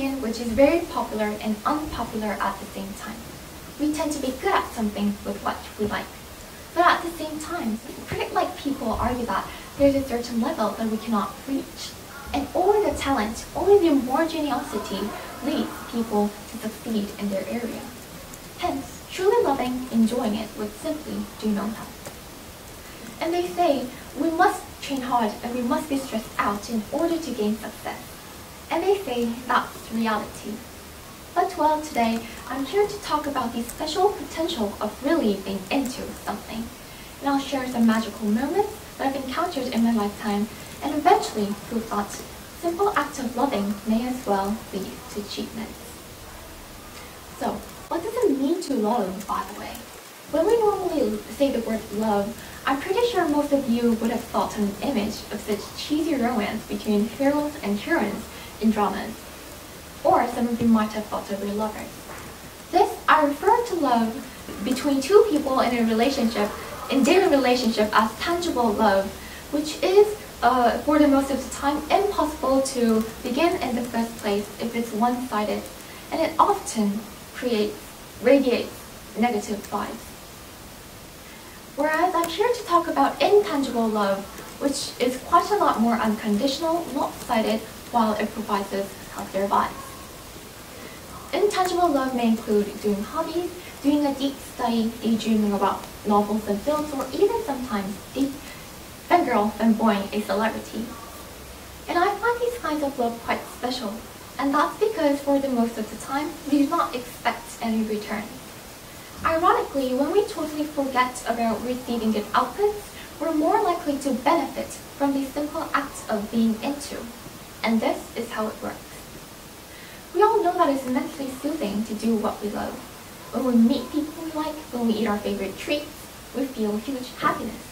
opinion which is very popular and unpopular at the same time. We tend to be good at something with what we like. But at the same time, critic-like people argue that there's a certain level that we cannot reach. And only the talent, only the homogeneity leads people to succeed in their area. Hence, truly loving, enjoying it would simply do no harm. And they say we must train hard and we must be stressed out in order to gain success. And they say that's reality. But well, today I'm here to talk about the special potential of really being into something. And I'll share some magical moments that I've encountered in my lifetime and eventually prove that simple acts of loving may as well lead to achievements. So, what does it mean to love, by the way? When we normally say the word love, I'm pretty sure most of you would have thought an image of such cheesy romance between heroes and heroines in dramas. Or some of you might have thought of your lovers. This, I refer to love between two people in a relationship, in daily relationship as tangible love, which is, uh, for the most of the time, impossible to begin in the first place if it's one-sided, and it often creates, radiates negative vibes. Whereas I'm here to talk about intangible love, which is quite a lot more unconditional, lopsided, while it provides us healthier vibes. Intangible love may include doing hobbies, doing a deep study, daydreaming about novels and films, or even sometimes deep fangirl fanboying a celebrity. And I find these kinds of love quite special, and that's because for the most of the time, we do not expect any return. Ironically, when we totally forget about receiving good outputs, we're more likely to benefit from the simple act of being into. And this is how it works. We all know that it's immensely soothing to do what we love. When we meet people we like, when we eat our favorite treats, we feel huge happiness.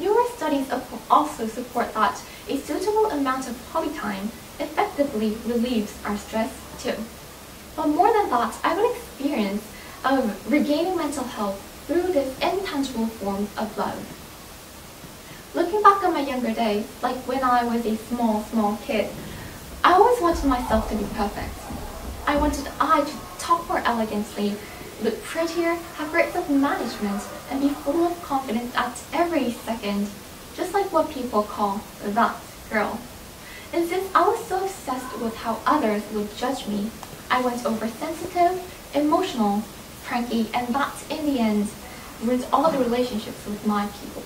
Newer studies also support that a suitable amount of hobby time effectively relieves our stress too. But more than that, I an experience of regaining mental health through this intangible form of love. Back my younger days, like when I was a small, small kid, I always wanted myself to be perfect. I wanted I to talk more elegantly, look prettier, have great self-management, and be full of confidence at every second, just like what people call that girl. And since I was so obsessed with how others would judge me, I went oversensitive, emotional, cranky, and that, in the end, ruined all the relationships with my people.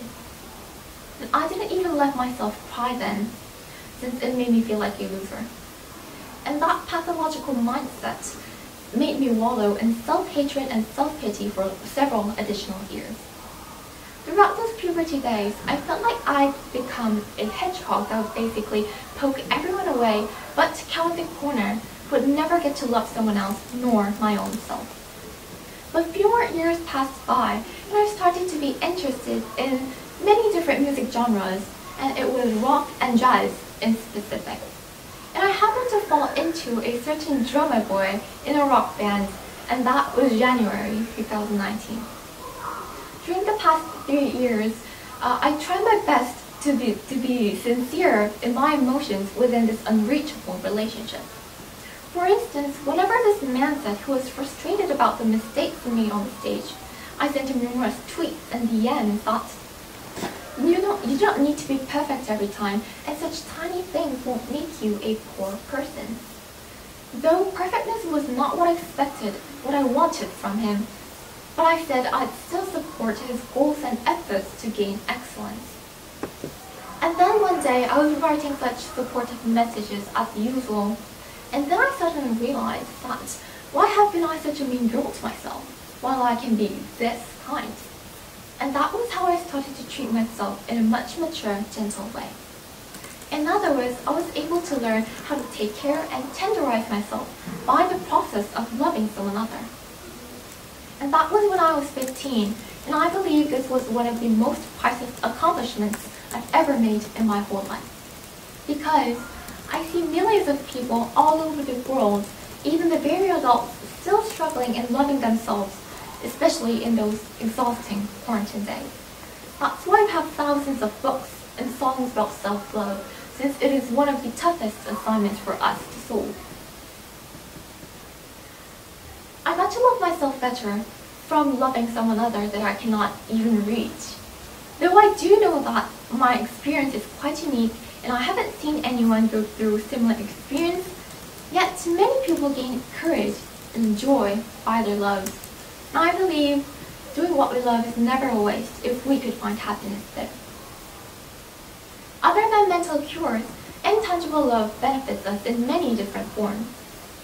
And I didn't even let myself cry then, since it made me feel like a loser. And that pathological mindset made me wallow in self-hatred and self-pity for several additional years. Throughout those puberty days, I felt like I'd become a hedgehog that would basically poke everyone away, but count the corner, would never get to love someone else, nor my own self. But a few more years passed by, and I started to be interested in many different music genres, and it was rock and jazz in specific. And I happened to fall into a certain drummer boy in a rock band, and that was January 2019. During the past three years, uh, I tried my best to be, to be sincere in my emotions within this unreachable relationship. For instance, whenever this man said he was frustrated about the mistakes he made on the stage, I sent him numerous tweets and DMs and thought, you don't, you don't need to be perfect every time, and such tiny things won't make you a poor person. Though perfectness was not what I expected, what I wanted from him, but I said I'd still support his goals and efforts to gain excellence. And then one day I was writing such supportive messages as usual, and then I suddenly realized that why have been I such a mean girl to myself, while I can be this kind? And that was how I started to treat myself in a much mature, gentle way. In other words, I was able to learn how to take care and tenderize myself by the process of loving someone other. And that was when I was 15, and I believe this was one of the most priceless accomplishments I've ever made in my whole life. Because I see millions of people all over the world, even the very adults, still struggling and loving themselves, especially in those exhausting quarantine days. That's why I have thousands of books and songs about self-love, since it is one of the toughest assignments for us to solve. I got to love myself better from loving someone other that I cannot even reach. Though I do know that my experience is quite unique and I haven't seen anyone go through a similar experience, yet many people gain courage and joy by their love. And I believe doing what we love is never a waste if we could find happiness there. Other than mental cures, intangible love benefits us in many different forms.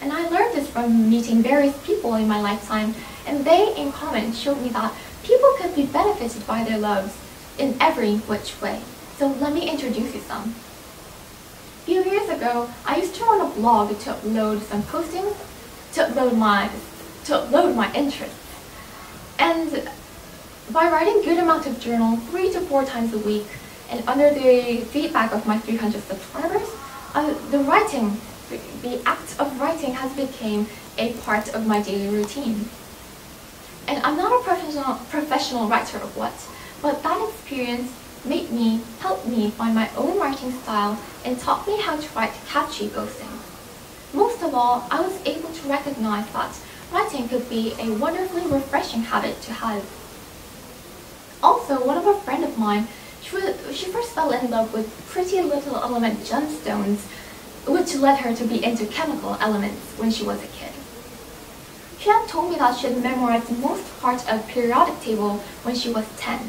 And I learned this from meeting various people in my lifetime, and they in common showed me that people could be benefited by their loves in every which way. So let me introduce you some. A few years ago, I used to run a blog to upload some postings, to upload my, to upload my interests. And by writing good amount of journal three to four times a week, and under the feedback of my 300 subscribers, uh, the writing, the act of writing has become a part of my daily routine. And I'm not a professional, professional writer of what, but that experience made me, helped me find my own writing style and taught me how to write catchy ghosting. Most of all, I was able to recognize that writing could be a wonderfully refreshing habit to have. Also, one of a friend of mine, she, was, she first fell in love with pretty little element gemstones, which led her to be into chemical elements when she was a kid. She had told me that she had memorized most parts of periodic table when she was 10.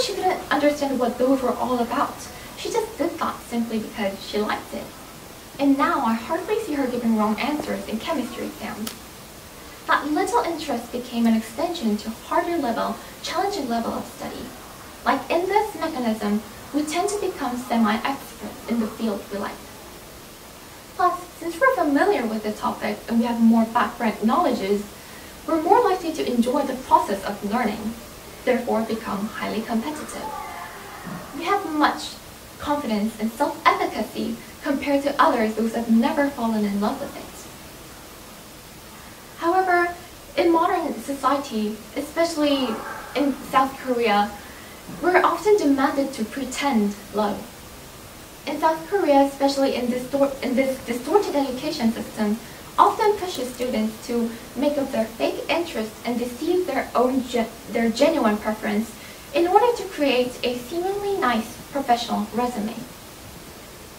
Though she couldn't understand what those were all about, she just did that simply because she liked it. And now I hardly see her giving wrong answers in chemistry exams. That little interest became an extension to harder level, challenging level of study. Like in this mechanism, we tend to become semi-experts in the field we like. Plus, since we're familiar with the topic and we have more background knowledges, we're more likely to enjoy the process of learning therefore become highly competitive. We have much confidence and self-efficacy compared to others who have never fallen in love with it. However, in modern society, especially in South Korea, we're often demanded to pretend love. In South Korea, especially in, in this distorted education system, often pushes students to make up their fake interest and deceive their own ge their genuine preference in order to create a seemingly nice professional resume.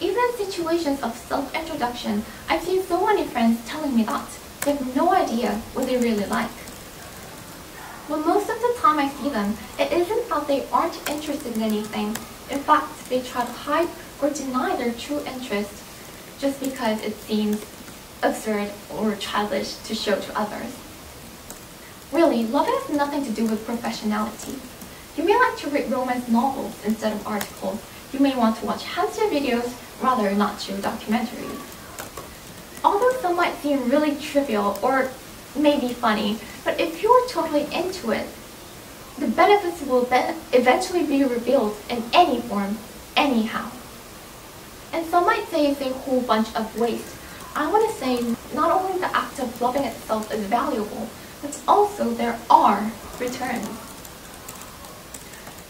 Even in situations of self-introduction, I've seen so many friends telling me that they have no idea what they really like. Well, most of the time I see them, it isn't that they aren't interested in anything. In fact, they try to hide or deny their true interest just because it seems absurd or childish to show to others. Really, love has nothing to do with professionality. You may like to read romance novels instead of articles. You may want to watch hamster videos rather not true documentaries. Although some might seem really trivial or maybe funny, but if you're totally into it, the benefits will be eventually be revealed in any form, anyhow. And some might say it's a whole bunch of waste, I want to say not only the act of loving itself is valuable, but also there are returns.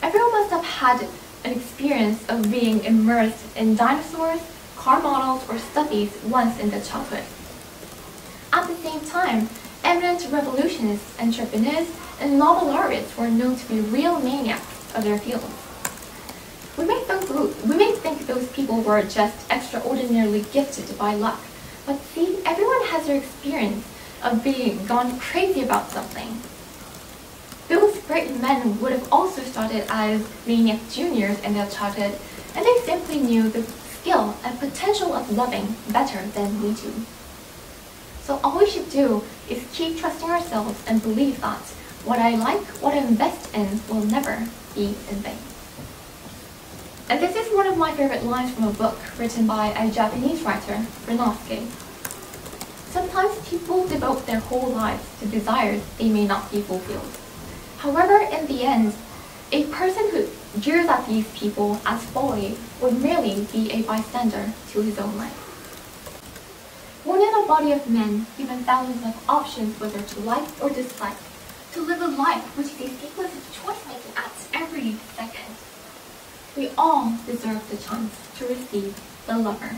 Everyone must have had an experience of being immersed in dinosaurs, car models, or stuffies once in their childhood. At the same time, eminent revolutionists, entrepreneurs, and novel artists were known to be real maniacs of their fields. We may, think, we may think those people were just extraordinarily gifted by luck, but see, everyone has their experience of being gone crazy about something. Those great men would have also started as maniac juniors in their childhood, and they simply knew the skill and potential of loving better than we do. So all we should do is keep trusting ourselves and believe that what I like, what I invest in, will never be in vain. And this is one of my favorite lines from a book written by a Japanese writer, Ryunosuke. Sometimes people devote their whole lives to desires they may not be fulfilled. However, in the end, a person who jeers at these people as folly would merely be a bystander to his own life. Born in a body of men, given thousands of options whether to like or dislike, to live a life which is a sequence of choice making at every second. We all deserve the chance to receive the lover